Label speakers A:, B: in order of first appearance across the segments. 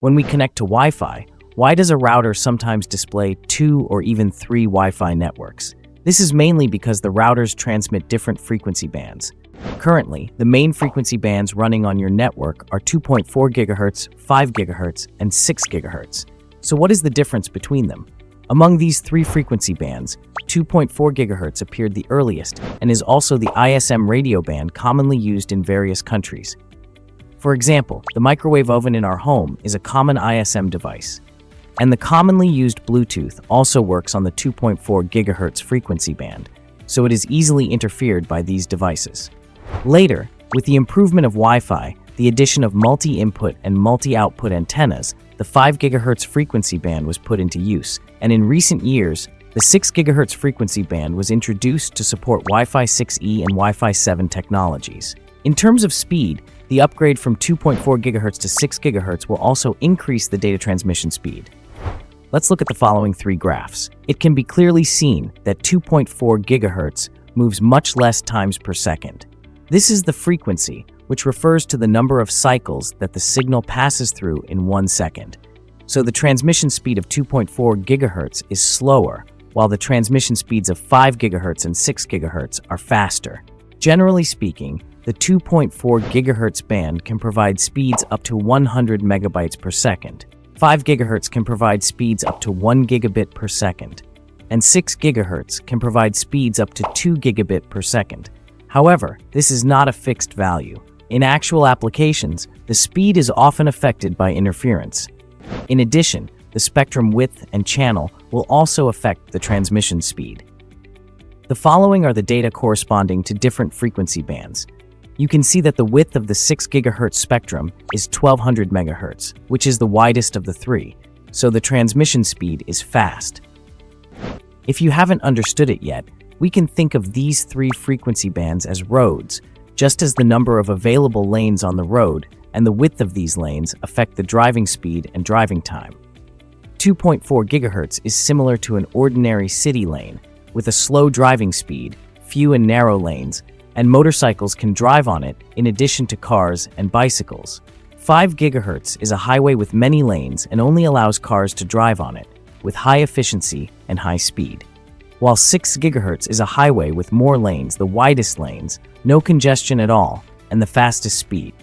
A: When we connect to Wi-Fi, why does a router sometimes display two or even three Wi-Fi networks? This is mainly because the routers transmit different frequency bands. Currently, the main frequency bands running on your network are 2.4 GHz, 5 GHz, and 6 GHz. So what is the difference between them? Among these three frequency bands, 2.4 GHz appeared the earliest and is also the ISM radio band commonly used in various countries. For example, the microwave oven in our home is a common ISM device, and the commonly used Bluetooth also works on the 2.4 GHz frequency band, so it is easily interfered by these devices. Later, with the improvement of Wi-Fi, the addition of multi-input and multi-output antennas, the 5 GHz frequency band was put into use, and in recent years, the 6 GHz frequency band was introduced to support Wi-Fi 6E and Wi-Fi 7 technologies. In terms of speed, the upgrade from 2.4 GHz to 6 GHz will also increase the data transmission speed. Let's look at the following three graphs. It can be clearly seen that 2.4 GHz moves much less times per second. This is the frequency, which refers to the number of cycles that the signal passes through in one second. So the transmission speed of 2.4 GHz is slower, while the transmission speeds of 5 GHz and 6 GHz are faster. Generally speaking, the 2.4 GHz band can provide speeds up to 100 megabytes per second. 5 GHz can provide speeds up to 1 gigabit per second, and 6 GHz can provide speeds up to 2 gigabit per second. However, this is not a fixed value. In actual applications, the speed is often affected by interference. In addition, the spectrum width and channel will also affect the transmission speed. The following are the data corresponding to different frequency bands you can see that the width of the 6 GHz spectrum is 1200 MHz, which is the widest of the three, so the transmission speed is fast. If you haven't understood it yet, we can think of these three frequency bands as roads, just as the number of available lanes on the road and the width of these lanes affect the driving speed and driving time. 2.4 GHz is similar to an ordinary city lane, with a slow driving speed, few and narrow lanes, and motorcycles can drive on it in addition to cars and bicycles. 5 GHz is a highway with many lanes and only allows cars to drive on it, with high efficiency and high speed. While 6 GHz is a highway with more lanes, the widest lanes, no congestion at all, and the fastest speed.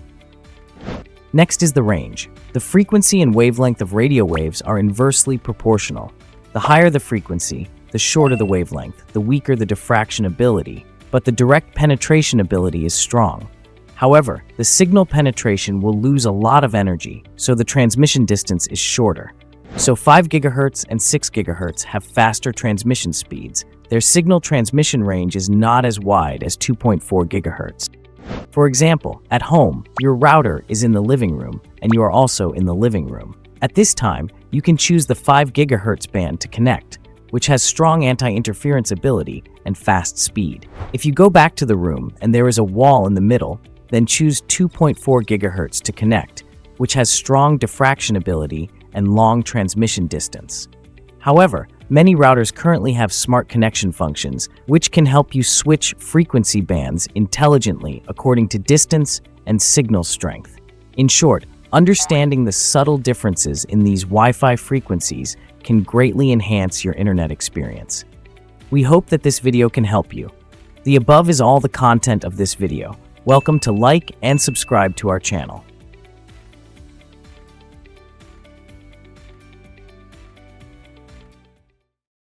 A: Next is the range. The frequency and wavelength of radio waves are inversely proportional. The higher the frequency, the shorter the wavelength, the weaker the diffraction ability, but the direct penetration ability is strong. However, the signal penetration will lose a lot of energy, so the transmission distance is shorter. So 5 GHz and 6 GHz have faster transmission speeds. Their signal transmission range is not as wide as 2.4 GHz. For example, at home, your router is in the living room, and you are also in the living room. At this time, you can choose the 5 GHz band to connect, which has strong anti-interference ability and fast speed. If you go back to the room and there is a wall in the middle, then choose 2.4 GHz to connect, which has strong diffraction ability and long transmission distance. However, many routers currently have smart connection functions, which can help you switch frequency bands intelligently according to distance and signal strength. In short, understanding the subtle differences in these Wi-Fi frequencies can greatly enhance your internet experience. We hope that this video can help you. The above is all the content of this video. Welcome to like and subscribe to our channel.